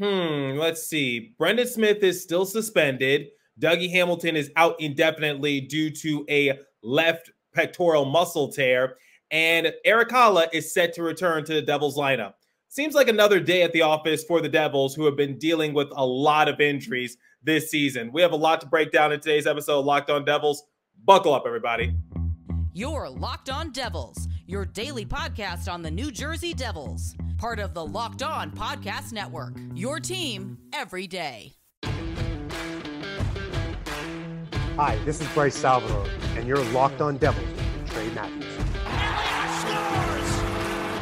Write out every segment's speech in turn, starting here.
Hmm, let's see. Brendan Smith is still suspended. Dougie Hamilton is out indefinitely due to a left pectoral muscle tear. And Haula is set to return to the Devils lineup. Seems like another day at the office for the Devils, who have been dealing with a lot of injuries this season. We have a lot to break down in today's episode of Locked On Devils. Buckle up, everybody. You're Locked On Devils, your daily podcast on the New Jersey Devils, part of the Locked On Podcast Network. Your team every day. Hi, this is Bryce Salvador, and you're Locked On Devils with Trey Matthews. scores!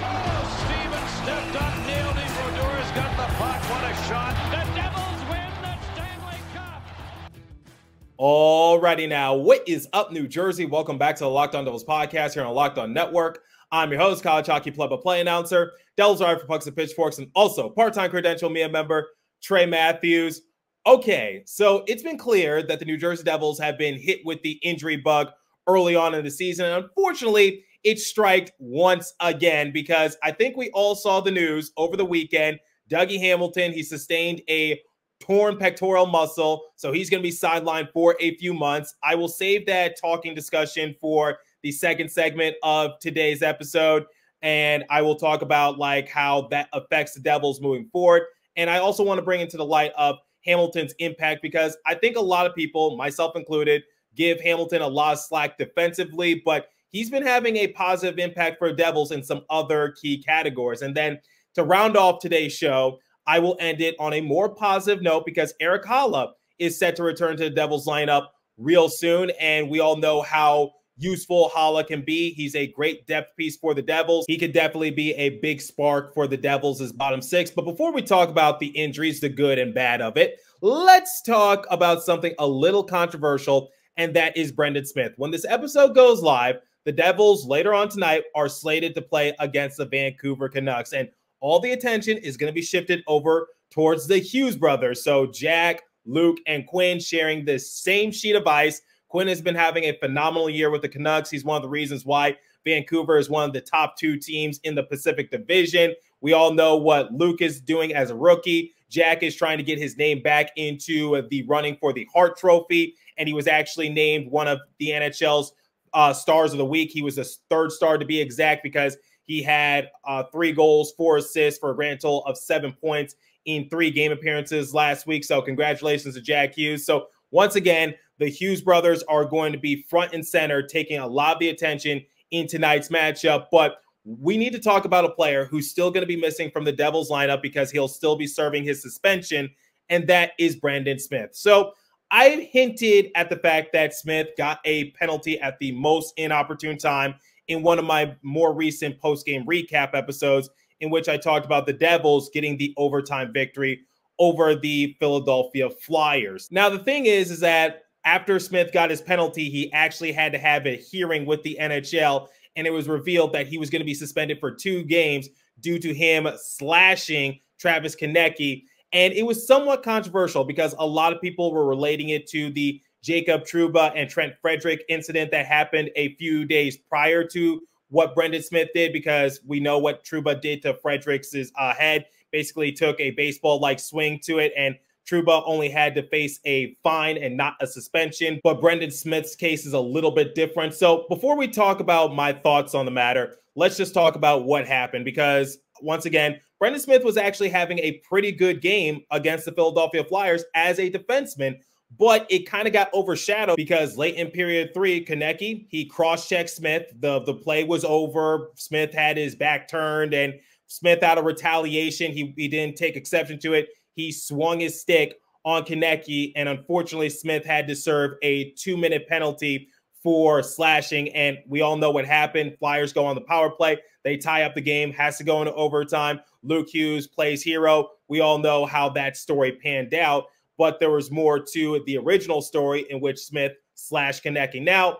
Oh, Steven stepped up, nailed him. Brodeur's got the puck. What a shot. The Devils win the Stanley Cup. Alrighty now, what is up, New Jersey? Welcome back to the Locked On Devils podcast here on Locked On Network. I'm your host, college hockey play play announcer, Devils Drive for Pucks and Pitchforks, and also part-time credential Mia member Trey Matthews. Okay, so it's been clear that the New Jersey Devils have been hit with the injury bug early on in the season. And unfortunately, it striked once again because I think we all saw the news over the weekend. Dougie Hamilton, he sustained a torn pectoral muscle, so he's going to be sidelined for a few months. I will save that talking discussion for the second segment of today's episode and I will talk about like how that affects the Devils moving forward. And I also want to bring into the light of Hamilton's impact because I think a lot of people, myself included, give Hamilton a lot of slack defensively, but he's been having a positive impact for Devils in some other key categories. And then to round off today's show, I will end it on a more positive note because Erik Haula is set to return to the Devils lineup real soon. And we all know how useful Haula can be. He's a great depth piece for the Devils. He could definitely be a big spark for the Devils as bottom six. But before we talk about the injuries, the good and bad of it, let's talk about something a little controversial, and that is Brendan Smith. When this episode goes live, the Devils later on tonight are slated to play against the Vancouver Canucks, and all the attention is going to be shifted over towards the Hughes brothers. So Jack, Luke, and Quinn sharing the same sheet of ice Quinn has been having a phenomenal year with the Canucks. He's one of the reasons why Vancouver is one of the top two teams in the Pacific Division. We all know what Luke is doing as a rookie. Jack is trying to get his name back into the running for the Hart Trophy, and he was actually named one of the NHL's uh, stars of the week. He was the third star to be exact because he had uh, three goals, four assists for a grand total of seven points in three game appearances last week. So, congratulations to Jack Hughes. So, once again, the Hughes brothers are going to be front and center, taking a lot of the attention in tonight's matchup. But we need to talk about a player who's still going to be missing from the Devils lineup because he'll still be serving his suspension, and that is Brendan Smith. So I hinted at the fact that Smith got a penalty at the most inopportune time in one of my more recent post game recap episodes, in which I talked about the Devils getting the overtime victory over the Philadelphia Flyers. Now, the thing is, is that after Smith got his penalty, he actually had to have a hearing with the NHL, and it was revealed that he was going to be suspended for two games due to him slashing Travis Konecny. And it was somewhat controversial because a lot of people were relating it to the Jacob Trouba and Trent Frederic incident that happened a few days prior to what Brendan Smith did, because we know what Trouba did to Frederic's uh, head. Basically, took a baseball like swing to it and Trouba only had to face a fine and not a suspension, but Brendan Smith's case is a little bit different. So before we talk about my thoughts on the matter, let's just talk about what happened because once again, Brendan Smith was actually having a pretty good game against the Philadelphia Flyers as a defenseman, but it kind of got overshadowed because late in period three, Konecny, he cross-checked Smith. The, the play was over. Smith had his back turned and Smith out of retaliation. He, he didn't take exception to it he swung his stick on Konecny, and unfortunately, Smith had to serve a two minute penalty for slashing. And we all know what happened. Flyers go on the power play. They tie up the game, has to go into overtime. Luke Hughes plays hero. We all know how that story panned out, but there was more to the original story in which Smith slashed Konecny. Now,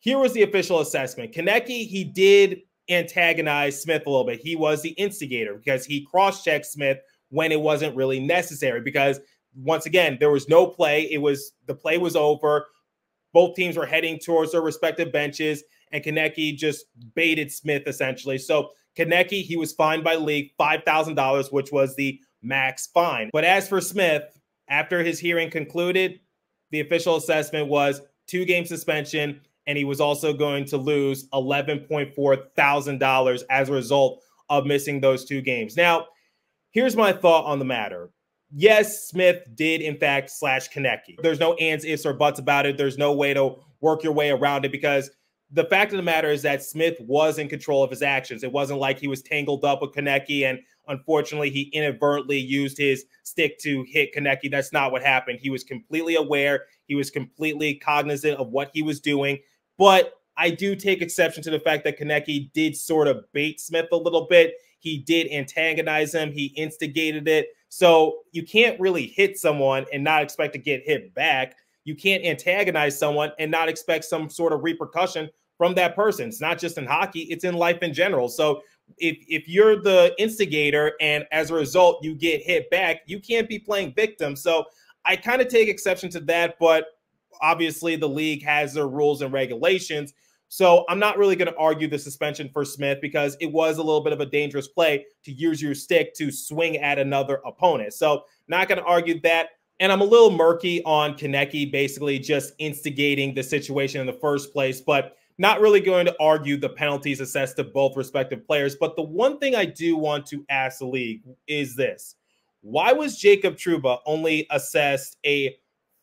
here was the official assessment. Konecny, he did antagonize Smith a little bit. He was the instigator because he cross checked Smith when it wasn't really necessary because once again there was no play it was the play was over both teams were heading towards their respective benches and Konecny just baited Smith essentially so Konecny he was fined by league $5,000 which was the max fine. But as for Smith, after his hearing concluded, the official assessment was two game suspension, and he was also going to lose $11.4 thousand as a result of missing those two games. Now, here's my thought on the matter. Yes, Smith did in fact slash Konecny. There's no ands, ifs, or buts about it. There's no way to work your way around it because the fact of the matter is that Smith was in control of his actions. It wasn't like he was tangled up with Konecny and unfortunately he inadvertently used his stick to hit Konecny. That's not what happened. He was completely aware. He was completely cognizant of what he was doing. But I do take exception to the fact that Konecny did sort of bait Smith a little bit. He did antagonize him. He instigated it. So you can't really hit someone and not expect to get hit back. You can't antagonize someone and not expect some sort of repercussion from that person. It's not just in hockey, it's in life in general. So if if you're the instigator and as a result you get hit back, you can't be playing victim. So I kind of take exception to that, but obviously the league has their rules and regulations. So I'm not really going to argue the suspension for Smith because it was a little bit of a dangerous play to use your stick to swing at another opponent. So not going to argue that. And I'm a little murky on Konecny basically just instigating the situation in the first place, but not really going to argue the penalties assessed to both respective players. But the one thing I do want to ask the league is this why was Jacob Trouba only assessed a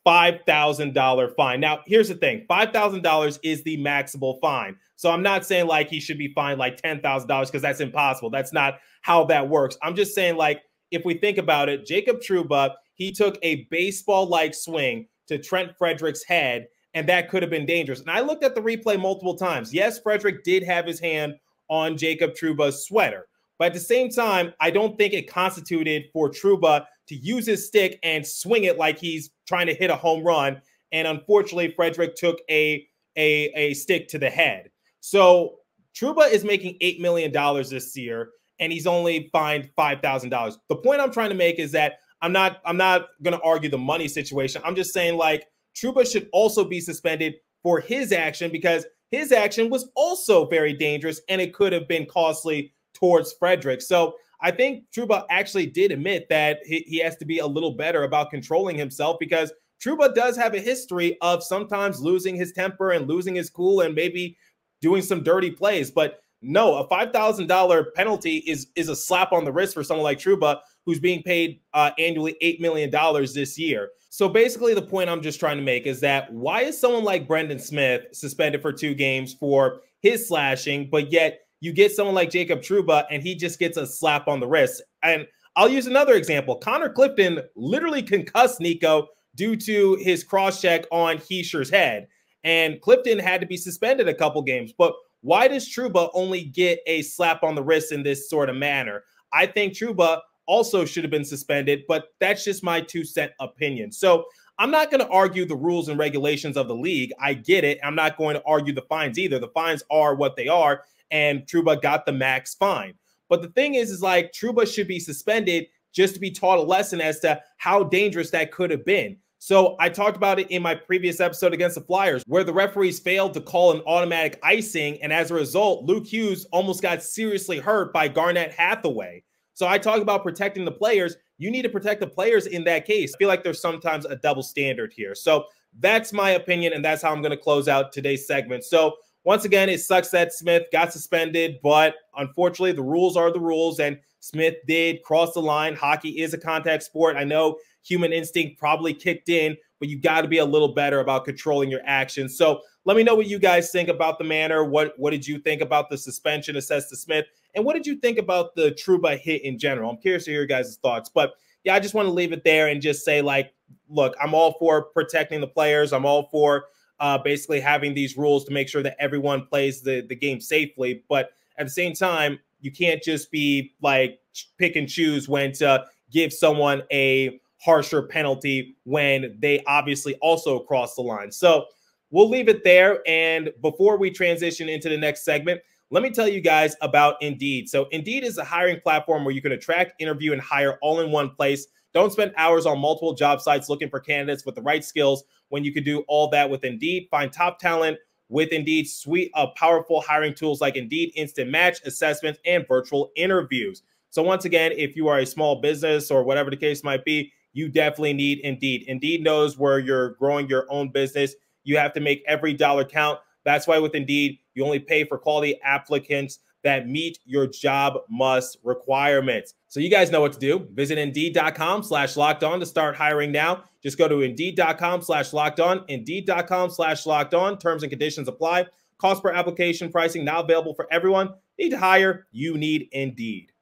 $5,000 fine. Now, here's the thing $5,000 is the maximal fine. So I'm not saying like he should be fined like $10,000 because that's impossible. That's not how that works. I'm just saying, like, if we think about it, Jacob Trouba, he took a baseball like swing to Trent Frederic's head, and that could have been dangerous. And I looked at the replay multiple times. Yes, Frederic did have his hand on Jacob Trouba's sweater. But at the same time, I don't think it constituted for Trouba to use his stick and swing it like he's trying to hit a home run. And unfortunately, Frederic took a a, a stick to the head. So Trouba is making $8 million this year, and he's only fined $5,000. The point I'm trying to make is that I'm not I'm not going to argue the money situation. I'm just saying like Trouba should also be suspended for his action because his action was also very dangerous and it could have been costly towards Frederic. So I think Trouba actually did admit that he, he has to be a little better about controlling himself because Trouba does have a history of sometimes losing his temper and losing his cool and maybe doing some dirty plays. But no, a five thousand dollar penalty is is a slap on the wrist for someone like Trouba, who's being paid uh, annually eight million dollars this year. So basically, the point I'm just trying to make is that why is someone like Brendan Smith suspended for two games for his slashing, but yet you get someone like Jacob Trouba and he just gets a slap on the wrist. And I'll use another example. Connor Clifton literally concussed Nico due to his cross check on Hischier's head. And Clifton had to be suspended a couple games. But why does Trouba only get a slap on the wrist in this sort of manner? I think Trouba also should have been suspended, but that's just my two cent opinion. So I'm not going to argue the rules and regulations of the league. I get it. I'm not going to argue the fines either. The fines are what they are and Trouba got the max fine. But the thing is, is like Trouba should be suspended just to be taught a lesson as to how dangerous that could have been. So I talked about it in my previous episode against the Flyers, where the referees failed to call an automatic icing, and as a result, Luke Hughes almost got seriously hurt by Garnet Hathaway. So I talk about protecting the players. You need to protect the players in that case. I feel like there's sometimes a double standard here. So that's my opinion, and that's how I'm going to close out today's segment. So once again, it sucks that Smith got suspended, but unfortunately, the rules are the rules, and Smith did cross the line. Hockey is a contact sport. I know human instinct probably kicked in, but you got to be a little better about controlling your actions. So let me know what you guys think about the manner. What what did you think about the suspension assessed to Smith? And what did you think about the Trouba hit in general? I'm curious to hear your guys' thoughts. But yeah, I just want to leave it there and just say, like, look, I'm all for protecting the players. I'm all for uh, basically having these rules to make sure that everyone plays the, the game safely. But at the same time, you can't just be like pick and choose when to give someone a harsher penalty when they obviously also cross the line. So we'll leave it there. And before we transition into the next segment, let me tell you guys about Indeed. So, Indeed is a hiring platform where you can attract, interview, and hire all in one place. Don't spend hours on multiple job sites looking for candidates with the right skills when you could do all that with Indeed. Find top talent with Indeed's suite of powerful hiring tools like Indeed Instant Match, assessments, and virtual interviews. So, once again, if you are a small business or whatever the case might be, you definitely need Indeed. Indeed knows where you're growing your own business. You have to make every dollar count. That's why with Indeed, you only pay for quality applicants that meet your job must requirements. So you guys know what to do. Visit indeed.com slash locked on to start hiring now. Just go to indeed.com slash locked on, indeed.com slash locked on. Terms and conditions apply. Cost per application pricing now available for everyone. Need to hire? You need Indeed.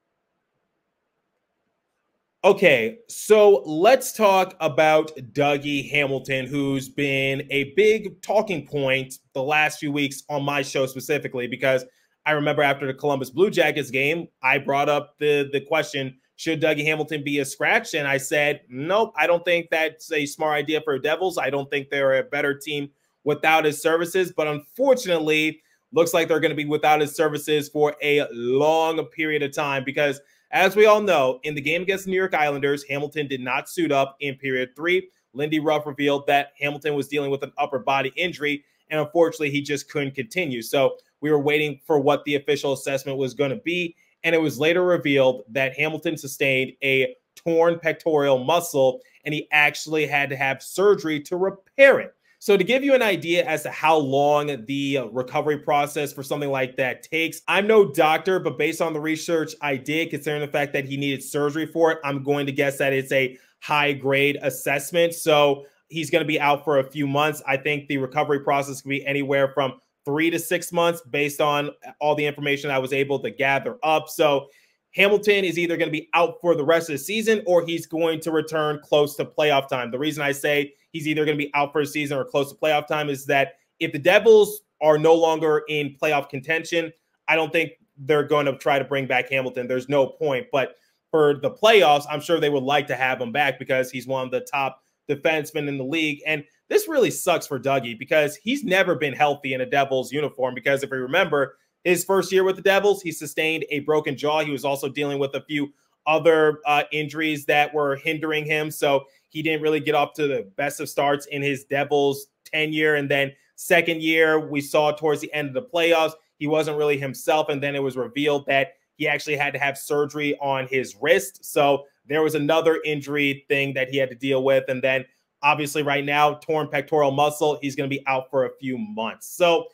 Okay, so let's talk about Dougie Hamilton, who's been a big talking point the last few weeks on my show specifically, because I remember after the Columbus Blue Jackets game, I brought up the, the question should Dougie Hamilton be a scratch? And I said, nope, I don't think that's a smart idea for Devils. I don't think they're a better team without his services. But unfortunately, looks like they're going to be without his services for a long period of time because as we all know, in the game against the New York Islanders, Hamilton did not suit up in period three. Lindy Ruff revealed that Hamilton was dealing with an upper body injury, and unfortunately, he just couldn't continue. So we were waiting for what the official assessment was going to be, and it was later revealed that Hamilton sustained a torn pectoral muscle, and he actually had to have surgery to repair it. So, to give you an idea as to how long the recovery process for something like that takes, I'm no doctor, but based on the research I did, considering the fact that he needed surgery for it, I'm going to guess that it's a high grade assessment. So, he's going to be out for a few months. I think the recovery process could be anywhere from three to six months based on all the information I was able to gather up. So, Hamilton is either going to be out for the rest of the season or he's going to return close to playoff time. The reason I say he's either going to be out for a season or close to playoff time is that if the Devils are no longer in playoff contention, I don't think they're going to try to bring back Hamilton. There's no point. But for the playoffs, I'm sure they would like to have him back because he's one of the top defensemen in the league. And this really sucks for Dougie because he's never been healthy in a Devils uniform. Because if you remember, his first year with the Devils, he sustained a broken jaw. He was also dealing with a few other uh, injuries that were hindering him. So he didn't really get off to the best of starts in his Devils tenure. And then second year, we saw towards the end of the playoffs, he wasn't really himself. And then it was revealed that he actually had to have surgery on his wrist. So there was another injury thing that he had to deal with. And then obviously, right now, torn pectoral muscle, he's going to be out for a few months. So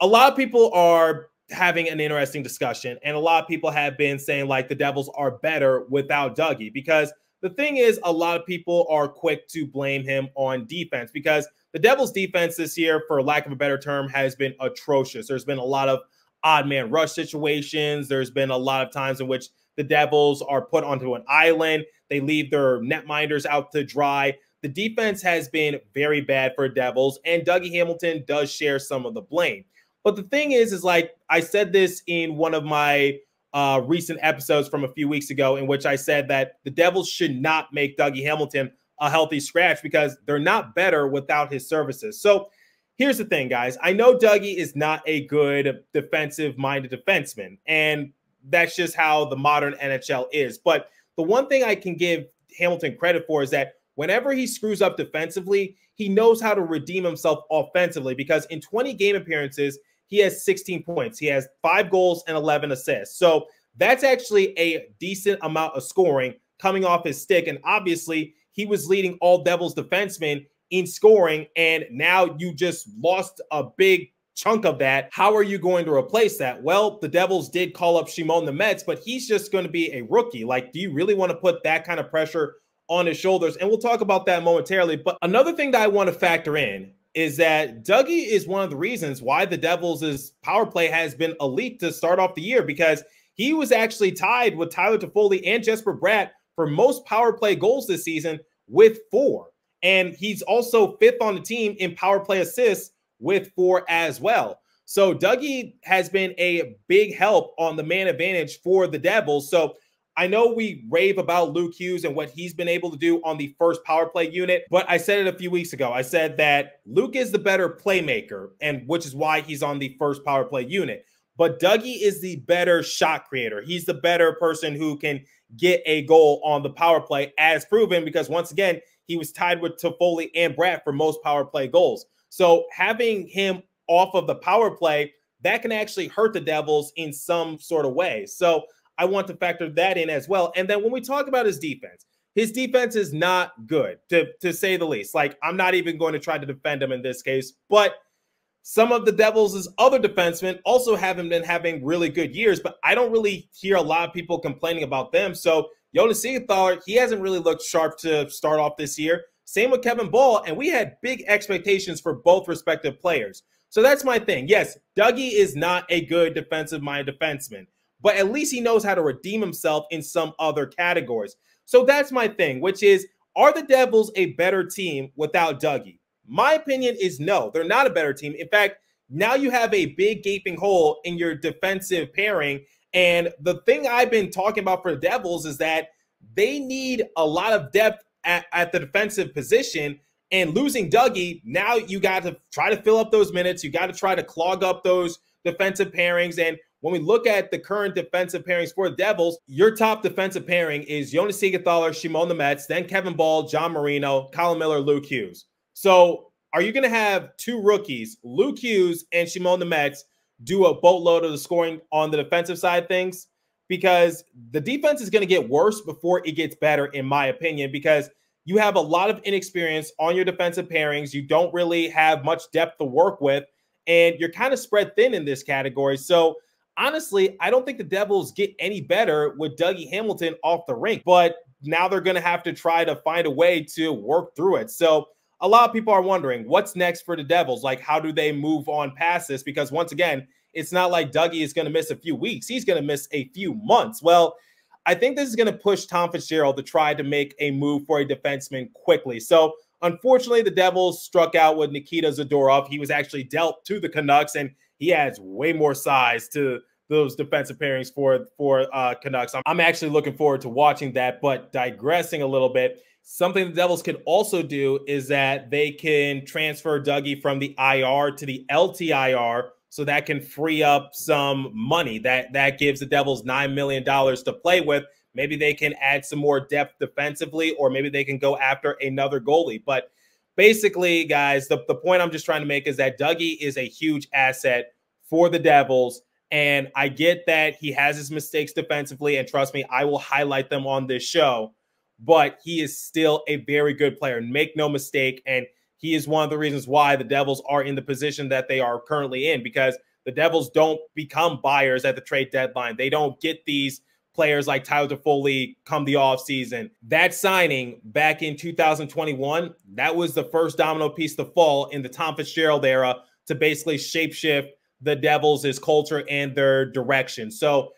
a lot of people are having an interesting discussion, and a lot of people have been saying like the Devils are better without Dougie because the thing is, a lot of people are quick to blame him on defense because the Devils' defense this year, for lack of a better term, has been atrocious. There's been a lot of odd man rush situations. There's been a lot of times in which the Devils are put onto an island. They leave their netminders out to dry. The defense has been very bad for Devils, and Dougie Hamilton does share some of the blame. But the thing is, is like I said this in one of my uh, recent episodes from a few weeks ago, in which I said that the Devils should not make Dougie Hamilton a healthy scratch because they're not better without his services. So here's the thing, guys. I know Dougie is not a good defensive minded defenseman, and that's just how the modern NHL is. But the one thing I can give Hamilton credit for is that whenever he screws up defensively, he knows how to redeem himself offensively because in 20 game appearances, he has 16 points. He has five goals and 11 assists. So that's actually a decent amount of scoring coming off his stick. And obviously, he was leading all Devils defensemen in scoring. And now you just lost a big chunk of that. How are you going to replace that? Well, the Devils did call up Simon Nemec, but he's just going to be a rookie. Like, do you really want to put that kind of pressure on his shoulders? And we'll talk about that momentarily. But another thing that I want to factor in is that Dougie is one of the reasons why the Devils' power play has been elite to start off the year because he was actually tied with Tyler Toffoli and Jesper Bratt for most power play goals this season with four. And he's also fifth on the team in power play assists with four as well. So Dougie has been a big help on the man advantage for the Devils. So I know we rave about Luke Hughes and what he's been able to do on the first power play unit, but I said it a few weeks ago. I said that Luke is the better playmaker, and which is why he's on the first power play unit. But Dougie is the better shot creator. He's the better person who can get a goal on the power play, as proven, because once again, he was tied with Toffoli and Bratt for most power play goals. So having him off of the power play, that can actually hurt the Devils in some sort of way. So I want to factor that in as well. And then when we talk about his defense, his defense is not good to, to say the least. Like, I'm not even going to try to defend him in this case, but some of the Devils' other defensemen also haven't been having really good years, but I don't really hear a lot of people complaining about them. So Jonas Siegenthaler, he hasn't really looked sharp to start off this year. Same with Kevin Bahl, and we had big expectations for both respective players. So that's my thing. Yes, Dougie is not a good defensive minded defenseman, but at least he knows how to redeem himself in some other categories. So that's my thing, which is are the Devils a better team without Dougie? My opinion is no, they're not a better team. In fact, now you have a big gaping hole in your defensive pairing. And the thing I've been talking about for the Devils is that they need a lot of depth at, at the defensive position. And losing Dougie, now you got to try to fill up those minutes. You got to try to clog up those defensive pairings. And when we look at the current defensive pairings for the Devils, your top defensive pairing is Jonas Siegenthaler, Simon Nemec, then Kevin Bahl, John Marino, Colin Miller, Luke Hughes. So are you going to have two rookies, Luke Hughes and Simon Nemec, do a boatload of the scoring on the defensive side things? Because the defense is going to get worse before it gets better, in my opinion, because you have a lot of inexperience on your defensive pairings. You don't really have much depth to work with, and you're kind of spread thin in this category. So, honestly, I don't think the Devils get any better with Dougie Hamilton off the rink, but now they're going to have to try to find a way to work through it. So, a lot of people are wondering what's next for the Devils. Like, how do they move on past this? Because once again, it's not like Dougie is going to miss a few weeks. He's going to miss a few months. Well, I think this is going to push Tom Fitzgerald to try to make a move for a defenseman quickly. So, unfortunately, the Devils struck out with Nikita Zadorov. He was actually dealt to the Canucks, and he adds way more size to those defensive pairings for for uh, Canucks. I'm, I'm actually looking forward to watching that. But digressing a little bit, Something the Devils could also do is that they can transfer Dougie from the IR to the LTIR, so that can free up some money. That that gives the Devils nine million dollars to play with. Maybe they can add some more depth defensively, or maybe they can go after another goalie. But basically, guys, the, the point I'm just trying to make is that Dougie is a huge asset for the Devils. And I get that he has his mistakes defensively, and trust me, I will highlight them on this show but he is still a very good player. Make no mistake. And he is one of the reasons why the Devils are in the position that they are currently in because the Devils don't become buyers at the trade deadline. They don't get these players like Tyler Toffoli come the offseason. That signing back in 2021, that was the first domino piece to fall in the Tom Fitzgerald era to basically shapeshift the Devils' culture and their direction. So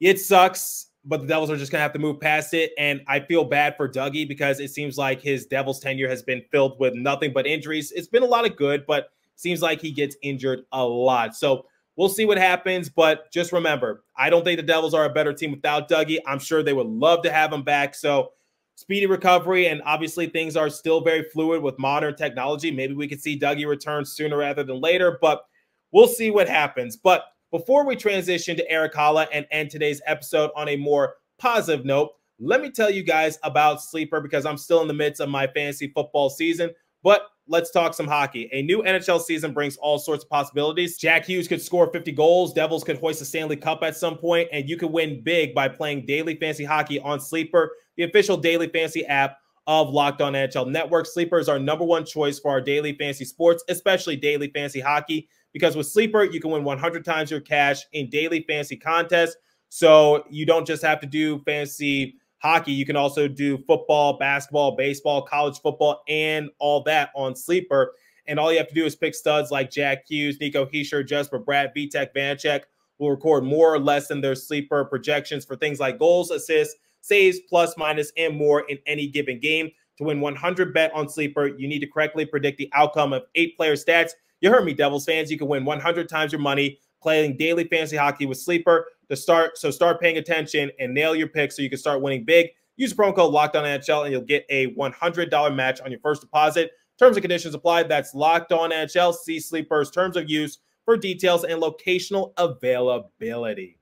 it sucks but the Devils are just going to have to move past it. And I feel bad for Dougie because it seems like his Devils tenure has been filled with nothing but injuries. It's been a lot of good, but seems like he gets injured a lot. So we'll see what happens. But just remember, I don't think the Devils are a better team without Dougie. I'm sure they would love to have him back. So speedy recovery. And obviously, things are still very fluid with modern technology. Maybe we could see Dougie return sooner rather than later, but we'll see what happens. But before we transition to Erik Haula and end today's episode on a more positive note, let me tell you guys about Sleeper because I'm still in the midst of my fantasy football season. But let's talk some hockey. A new NHL season brings all sorts of possibilities. Jack Hughes could score 50 goals, Devils could hoist the Stanley Cup at some point, and you could win big by playing daily fantasy hockey on Sleeper, the official daily fantasy app of Locked On NHL Network. Sleeper is our number one choice for our daily fantasy sports, especially daily fantasy hockey because with Sleeper, you can win 100 times your cash in daily fantasy contests. So you don't just have to do fantasy hockey, you can also do football, basketball, baseball, college football, and all that on Sleeper. And all you have to do is pick studs like Jack Hughes, Nico Hischier, Jesper Bratt, Vitek Vanecek will record more or less than their sleeper projections for things like goals, assists, saves, plus, minus, and more in any given game. To win 100 bet on sleeper, you need to correctly predict the outcome of eight player stats you heard me, Devils fans. You can win 100 times your money playing daily fantasy hockey with Sleeper to start. So start paying attention and nail your picks so you can start winning big. Use promo code Locked On NHL and you'll get a $100 match on your first deposit. Terms and conditions apply. That's Locked On NHL. See Sleeper's terms of use for details and locational availability.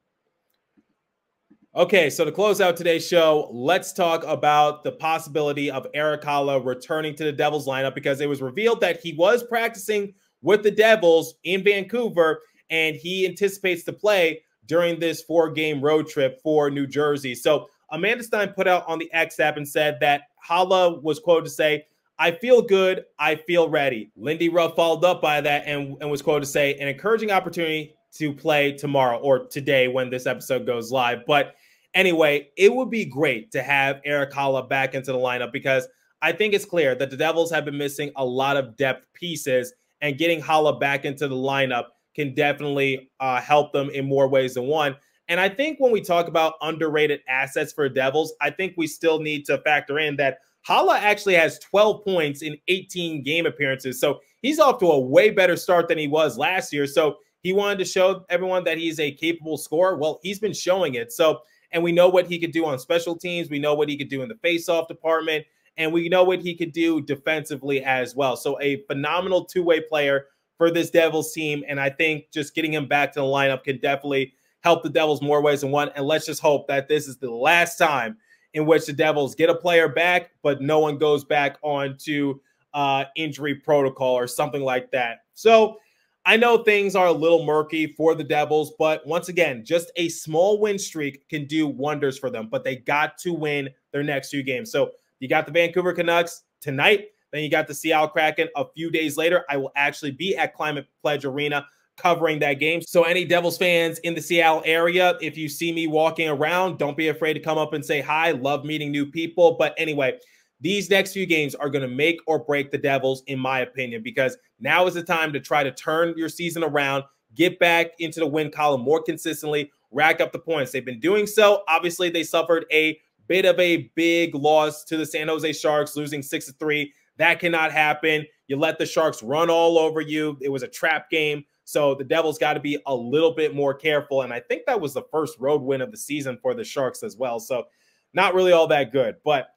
Okay, so to close out today's show, let's talk about the possibility of Erik Haula returning to the Devils lineup because it was revealed that he was practicing with the Devils in Vancouver, and he anticipates to play during this four game road trip for New Jersey. So Amanda Stein put out on the X app and said that Haula was quoted to say, I feel good. I feel ready. Lindy Ruff followed up by that and, and was quoted to say, an encouraging opportunity to play tomorrow or today when this episode goes live. But anyway, it would be great to have Erik Haula back into the lineup because I think it's clear that the Devils have been missing a lot of depth pieces, and getting Haula back into the lineup can definitely uh, help them in more ways than one. And I think when we talk about underrated assets for Devils, I think we still need to factor in that Haula actually has 12 points in 18 game appearances. So he's off to a way better start than he was last year. So he wanted to show everyone that he's a capable scorer. Well, he's been showing it. So, and we know what he could do on special teams. We know what he could do in the faceoff department. And we know what he could do defensively as well. So, a phenomenal two way player for this Devils team. And I think just getting him back to the lineup can definitely help the Devils more ways than one. And let's just hope that this is the last time in which the Devils get a player back, but no one goes back onto uh, injury protocol or something like that. So I know things are a little murky for the Devils, but once again, just a small win streak can do wonders for them. But they got to win their next few games. So you got the Vancouver Canucks tonight. Then you got the Seattle Kraken a few days later. I will actually be at Climate Pledge Arena covering that game. So, any Devils fans in the Seattle area, if you see me walking around, don't be afraid to come up and say hi. Love meeting new people. But anyway, these next few games are going to make or break the Devils, in my opinion, because now is the time to try to turn your season around, get back into the win column more consistently, rack up the points. They've been doing so. Obviously, they suffered a bit of a big loss to the San Jose Sharks, losing six to three. That cannot happen. You let the Sharks run all over you. It was a trap game. So the Devils got to be a little bit more careful. And I think that was the first road win of the season for the Sharks as well. So not really all that good. But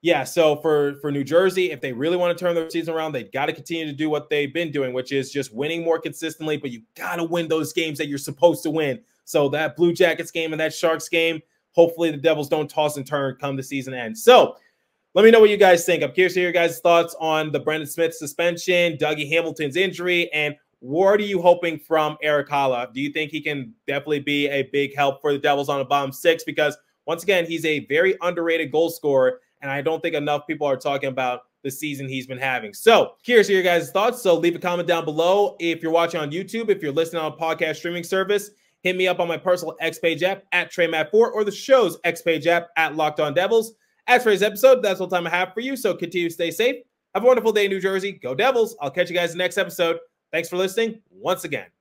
yeah, so for for New Jersey, if they really want to turn their season around, they've got to continue to do what they've been doing, which is just winning more consistently. But you got to win those games that you're supposed to win. So that Blue Jackets game and that Sharks game, hopefully the Devils don't toss and turn come the season end. So let me know what you guys think. I'm curious to hear your guys' thoughts on the Brendan Smith suspension, Dougie Hamilton's injury, and what are you hoping from Erik Haula? Do you think he can definitely be a big help for the Devils on the bottom six? Because once again, he's a very underrated goal scorer, and I don't think enough people are talking about the season he's been having. So, curious to hear your guys' thoughts. So, leave a comment down below if you're watching on YouTube. If you're listening on a podcast streaming service, hit me up on my personal X Page app at TreyMatt4 or the show's X Page app at Locked On Devils. As for today's episode, that's all the time I have for you. So, continue to stay safe. Have a wonderful day, New Jersey. Go Devils. I'll catch you guys in the next episode. Thanks for listening once again.